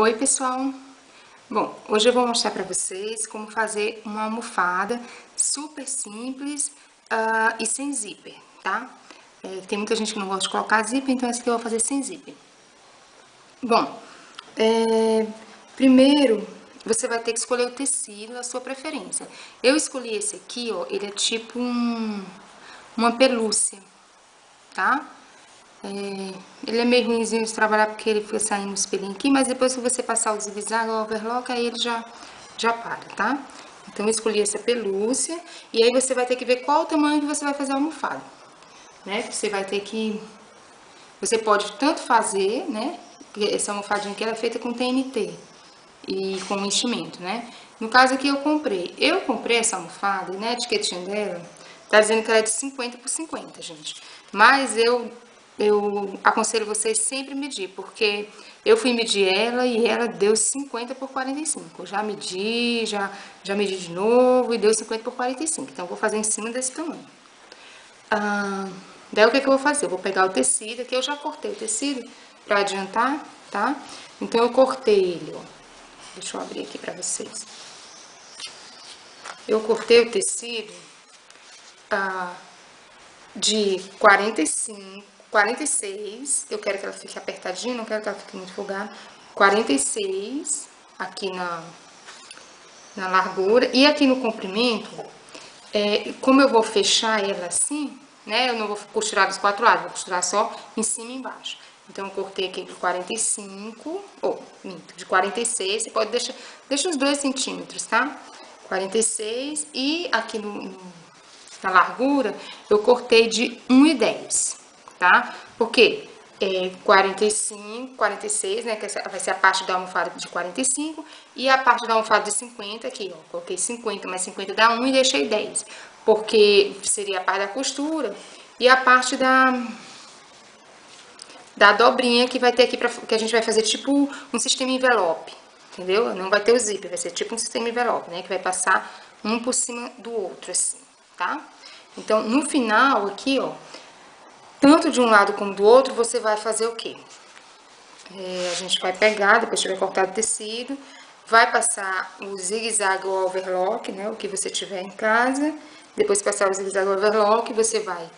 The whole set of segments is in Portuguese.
Oi pessoal! Bom, hoje eu vou mostrar para vocês como fazer uma almofada super simples uh, e sem zíper, tá? É, tem muita gente que não gosta de colocar zíper, então esse aqui eu vou fazer sem zíper. Bom, é, primeiro você vai ter que escolher o tecido da sua preferência. Eu escolhi esse aqui, ó, ele é tipo um, uma pelúcia, tá? É, ele é meio ruimzinho de trabalhar porque ele fica saindo os pelinhos aqui, mas depois que você passar o zigue-zague, o overlock, aí ele já, já para, tá? Então, eu escolhi essa pelúcia, e aí você vai ter que ver qual o tamanho que você vai fazer a almofada, né? Você vai ter que... Você pode tanto fazer, né? Essa almofadinha aqui, ela é feita com TNT e com enchimento, né? No caso aqui, eu comprei. Eu comprei essa almofada, né? A etiquetinha dela tá dizendo que ela é de 50 por 50, gente. Mas eu eu aconselho vocês sempre medir, porque eu fui medir ela e ela deu 50 por 45. já medi, já, já medi de novo e deu 50 por 45. Então, eu vou fazer em cima desse tamanho. Ah, daí, o que, que eu vou fazer? Eu vou pegar o tecido, aqui eu já cortei o tecido para adiantar, tá? Então, eu cortei ele, ó. Deixa eu abrir aqui para vocês. Eu cortei o tecido ah, de 45 46, eu quero que ela fique apertadinha, não quero que ela fique muito folgada. 46 aqui na, na largura. E aqui no comprimento, é, como eu vou fechar ela assim, né? Eu não vou costurar dos quatro lados, vou costurar só em cima e embaixo. Então, eu cortei aqui de 45, ou, de 46, você pode deixar, deixa uns 2 centímetros, tá? 46, e aqui no, no, na largura, eu cortei de 1,10 tá? Porque é 45, 46, né? Que vai ser a parte da almofada de 45 e a parte da almofada de 50 aqui, ó. Coloquei 50 mais 50 dá 1 e deixei 10. Porque seria a parte da costura e a parte da da dobrinha que vai ter aqui pra, que a gente vai fazer tipo um sistema envelope, entendeu? Não vai ter o zíper, vai ser tipo um sistema envelope, né? Que vai passar um por cima do outro, assim, tá? Então, no final aqui, ó, tanto de um lado como do outro, você vai fazer o quê? É, a gente vai pegar, depois tiver cortado o tecido, vai passar o zigue-zague ou overlock, né, o que você tiver em casa. Depois passar o zigue-zague ou overlock, você vai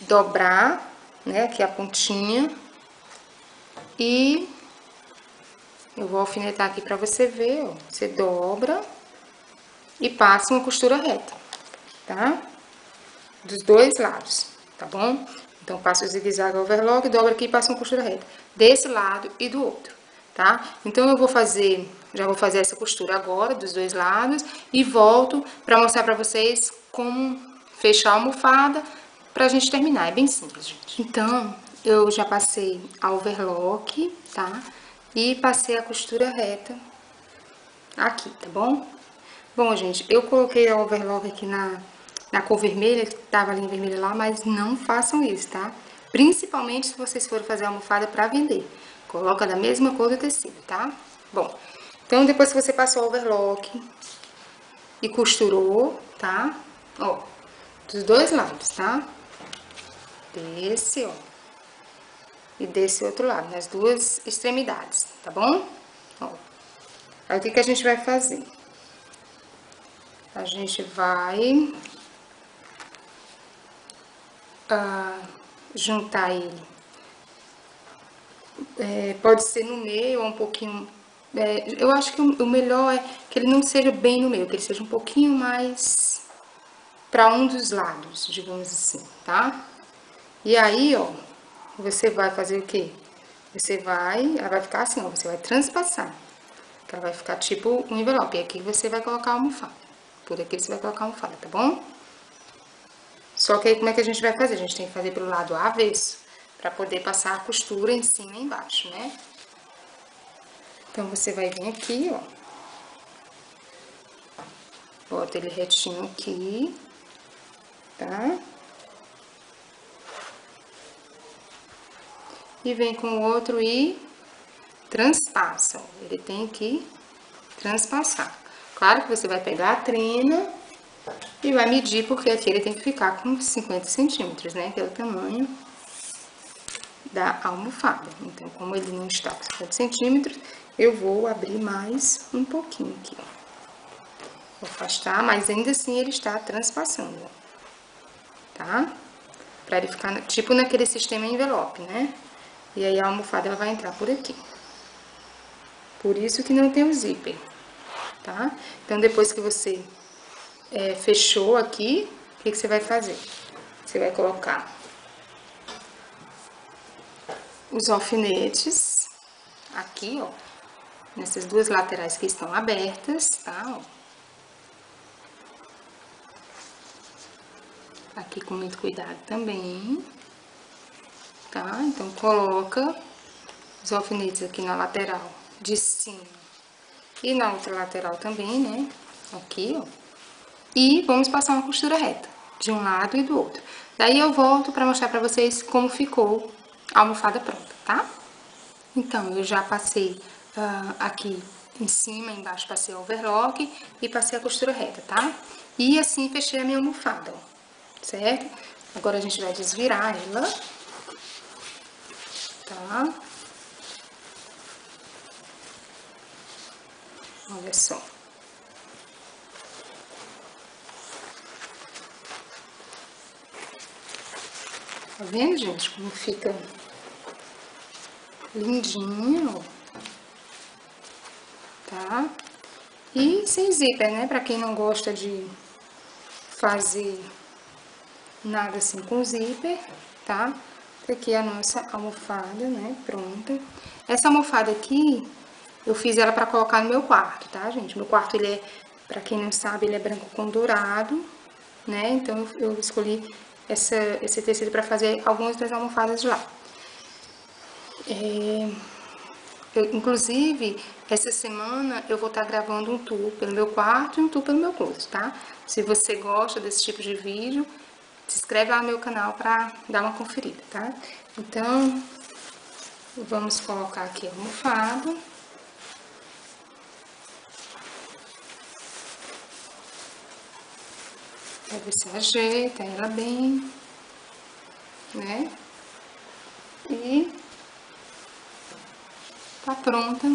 dobrar, né, aqui a pontinha. E eu vou alfinetar aqui pra você ver, ó. Você dobra e passa uma costura reta, tá? Dos dois lados tá bom? Então, passo o zigue-zague overlock, dobra aqui e passo uma costura reta. Desse lado e do outro, tá? Então, eu vou fazer, já vou fazer essa costura agora, dos dois lados, e volto pra mostrar pra vocês como fechar a almofada pra gente terminar. É bem simples, gente. Então, eu já passei a overlock, tá? E passei a costura reta aqui, tá bom? Bom, gente, eu coloquei a overlock aqui na na cor vermelha, que tava ali em vermelho lá, mas não façam isso, tá? Principalmente se vocês forem fazer almofada para vender. Coloca da mesma cor do tecido, tá? Bom, então depois que você passou o overlock e costurou, tá? Ó, dos dois lados, tá? Desse, ó. E desse outro lado, nas duas extremidades, tá bom? Ó. Aí o que, que a gente vai fazer? A gente vai juntar ele. É, pode ser no meio ou um pouquinho... É, eu acho que o, o melhor é que ele não seja bem no meio, que ele seja um pouquinho mais para um dos lados, digamos assim, tá? E aí, ó, você vai fazer o quê? Você vai, ela vai ficar assim, ó, você vai transpassar. Ela vai ficar tipo um envelope. E aqui você vai colocar a almofada. Por aqui você vai colocar a almofada, tá bom? Só que aí como é que a gente vai fazer? A gente tem que fazer pelo lado avesso, para poder passar a costura em cima e embaixo, né? Então, você vai vir aqui, ó. Bota ele retinho aqui, tá? E vem com o outro e transpassa. Ele tem que transpassar. Claro que você vai pegar a trena e vai medir, porque aqui ele tem que ficar com 50 centímetros, né? Que é o tamanho da almofada. Então, como ele não está com 50 centímetros, eu vou abrir mais um pouquinho aqui. Vou afastar, mas ainda assim ele está transpassando. Tá? Pra ele ficar tipo naquele sistema envelope, né? E aí a almofada ela vai entrar por aqui. Por isso que não tem o zíper, tá? Então, depois que você é, fechou aqui, o que, que você vai fazer? Você vai colocar os alfinetes aqui, ó, nessas duas laterais que estão abertas, tá? Ó. Aqui com muito cuidado também, tá? Então, coloca os alfinetes aqui na lateral de cima e na outra lateral também, né? Aqui, ó. E vamos passar uma costura reta, de um lado e do outro. Daí eu volto pra mostrar pra vocês como ficou a almofada pronta, tá? Então, eu já passei uh, aqui em cima, embaixo passei o overlock e passei a costura reta, tá? E assim fechei a minha almofada, ó, certo? Agora a gente vai desvirar ela, tá? Olha só. Tá vendo, gente, como fica lindinho, tá? E sem zíper, né? Pra quem não gosta de fazer nada assim com zíper, tá? Tá aqui a nossa almofada, né? Pronta. Essa almofada aqui, eu fiz ela pra colocar no meu quarto, tá, gente? Meu quarto, ele é, pra quem não sabe, ele é branco com dourado, né? Então, eu escolhi essa, esse tecido pra fazer algumas das almofadas de lá. É, eu, inclusive, essa semana eu vou estar tá gravando um tour pelo meu quarto e um tour pelo meu closet, tá? Se você gosta desse tipo de vídeo, se inscreve lá no meu canal pra dar uma conferida, tá? Então, vamos colocar aqui a almofada. Aí você ajeita ela bem, né? E tá pronta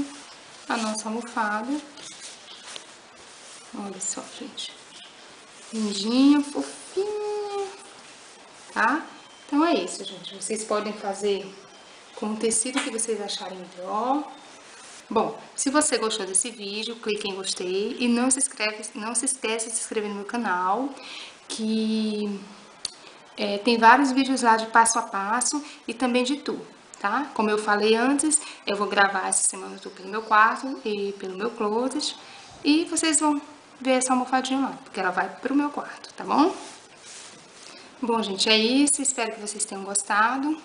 a nossa almofada. Olha só, gente. Lindinha, fofinha, tá? Então é isso, gente. Vocês podem fazer com o tecido que vocês acharem melhor. Bom, se você gostou desse vídeo, clique em gostei e não se, inscreve, não se esqueça de se inscrever no meu canal, que é, tem vários vídeos lá de passo a passo e também de tour, tá? Como eu falei antes, eu vou gravar essa semana tour pelo meu quarto e pelo meu closet e vocês vão ver essa almofadinha lá, porque ela vai pro meu quarto, tá bom? Bom, gente, é isso. Espero que vocês tenham gostado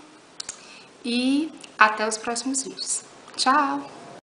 e até os próximos vídeos. Tchau!